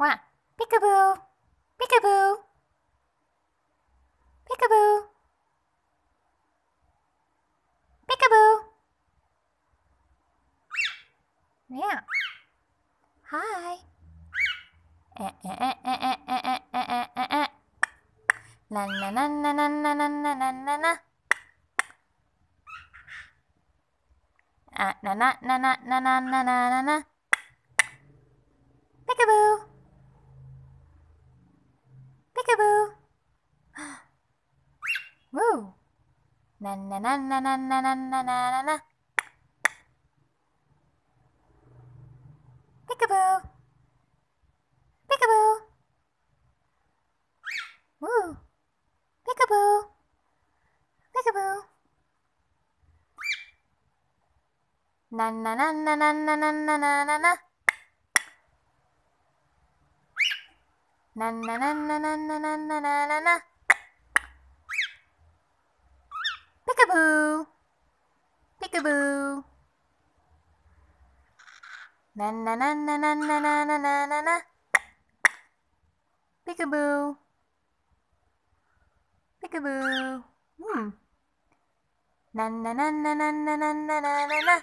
One. Peekaboo. Peekaboo. Peekaboo. Peekaboo. Yeah. Hi. Eh, eh, eh, eh, eh, eh, eh, eh, eh, eh. La la la la la la la la la la la. Ah, na na na na na na na na na na. Peekaboo. Woo. Na na na na na na na na na na. Peekaboo. Peekaboo. Woo. Peekaboo. Peekaboo. Na na na na na na na na na na na. Na na na na na na na na na na na. Peekaboo. Peekaboo. Na na na na na na na na na na na. Peekaboo. Peekaboo. Hmm. Na na na na na na na na na na.